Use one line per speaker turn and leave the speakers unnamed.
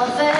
love it.